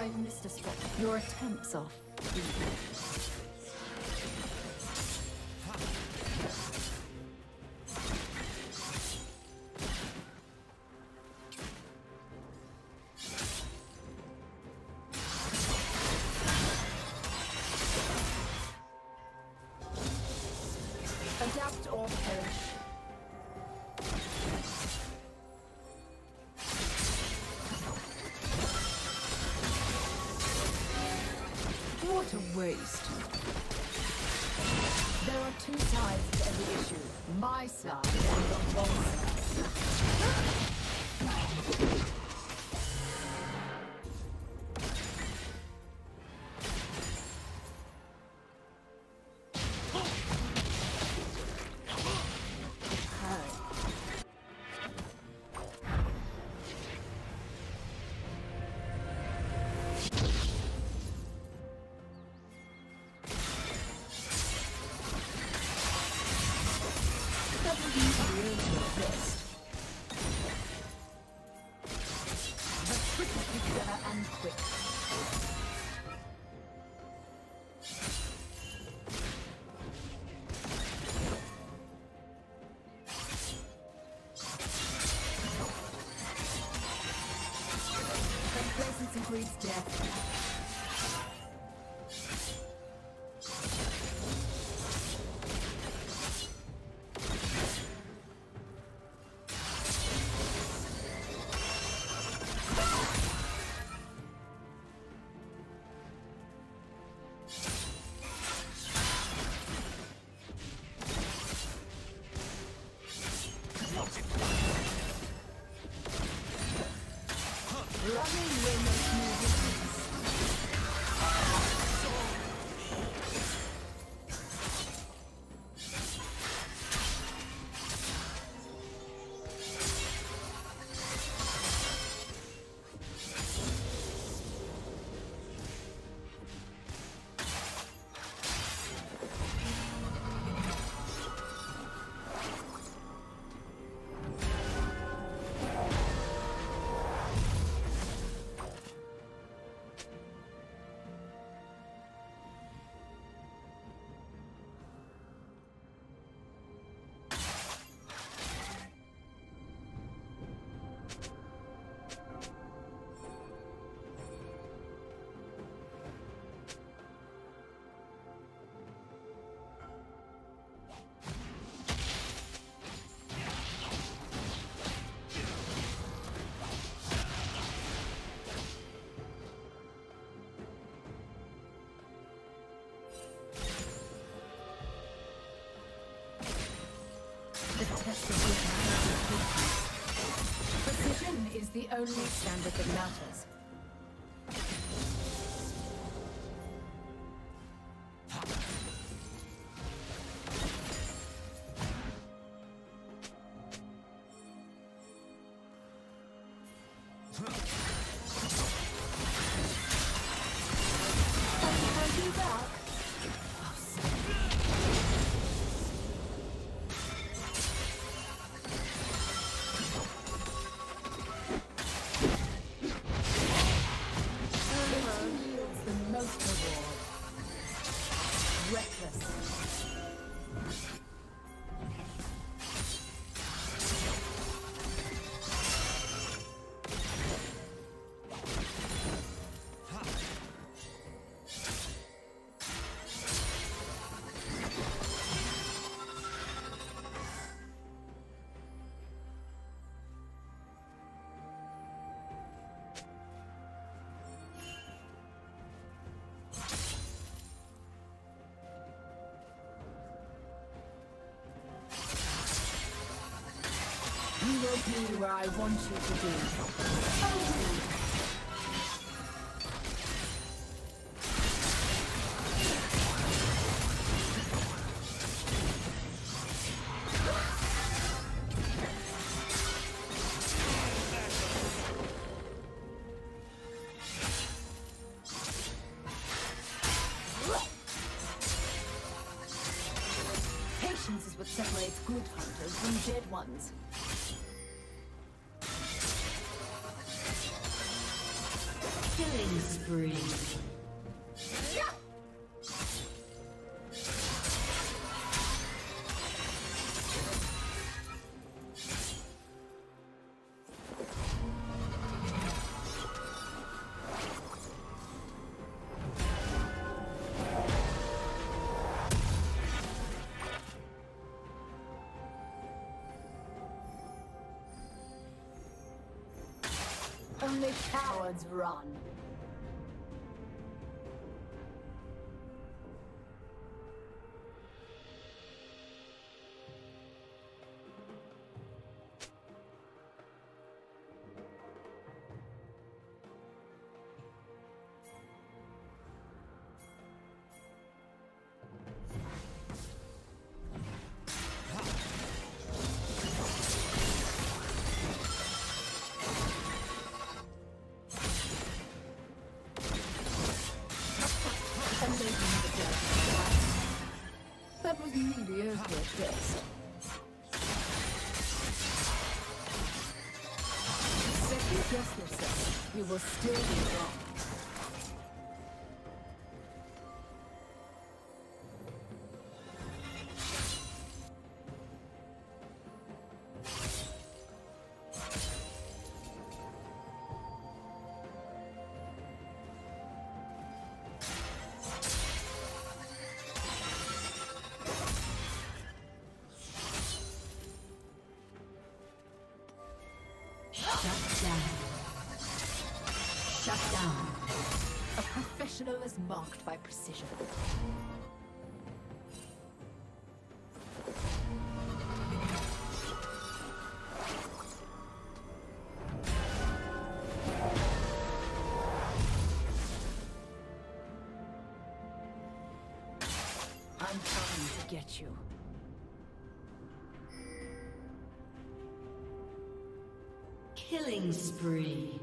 I missed a spot. Your attempts are. My side Complacency is the only standard that matters. Be where I want you to be. Oh. Patience is what separates good hunters from dead ones. Spree. Only cowards run. Mediocre. Second guess yourself. You will still be wrong. Professional is marked by precision. I'm coming to get you. Killing spree.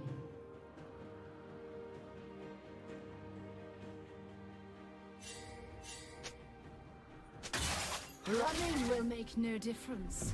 Make no difference.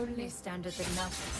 Only standard that matters.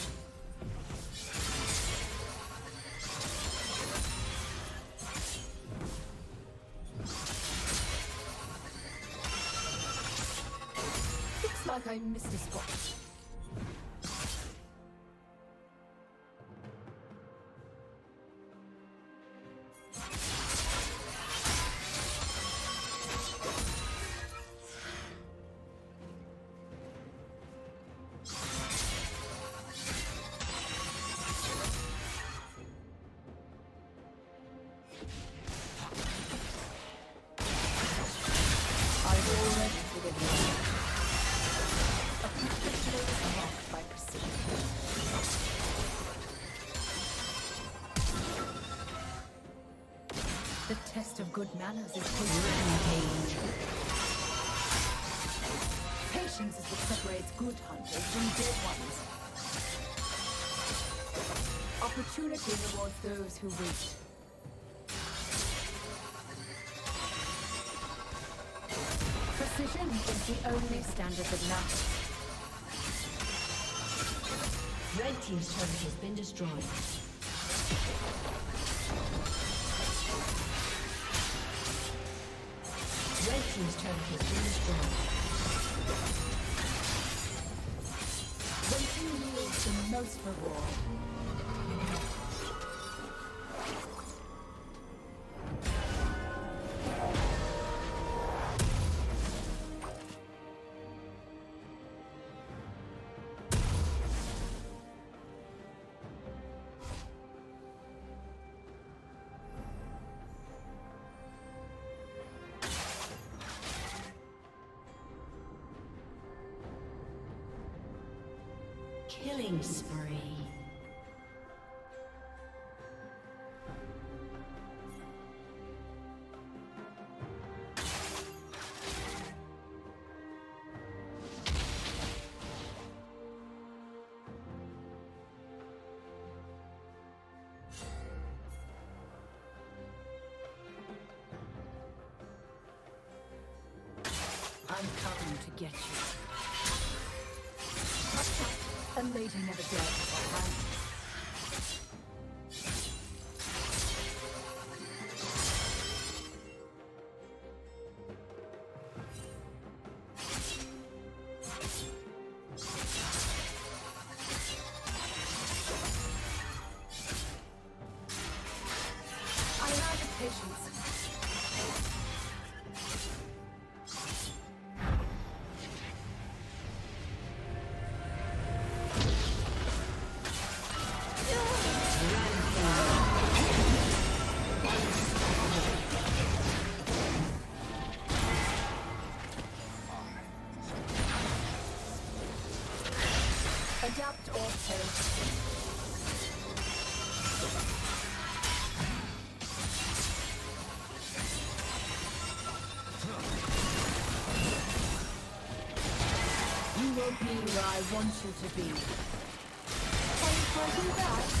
Good manners is rampage. Patience is what separates good hunters from dead ones. Opportunity rewards those who wait. Precision is the only standard that matters. Red Team's turret has been destroyed. Team's turret has been destroyed. Waiting yields the most reward. Killing spree. I'm coming to get you. A lady never to You will be where I want you to be. Fighting back?